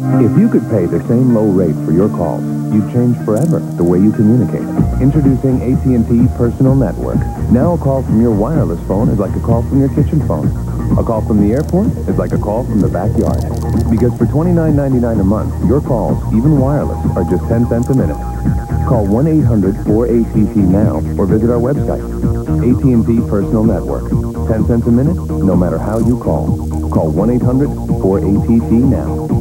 If you could pay the same low rate for your calls, you'd change forever the way you communicate. Introducing AT&T Personal Network. Now a call from your wireless phone is like a call from your kitchen phone. A call from the airport is like a call from the backyard. Because for $29.99 a month, your calls, even wireless, are just 10 cents a minute. Call 1-800-4ATT now or visit our website. AT&T Personal Network. 10 cents a minute, no matter how you call. Call 1-800-4ATT now.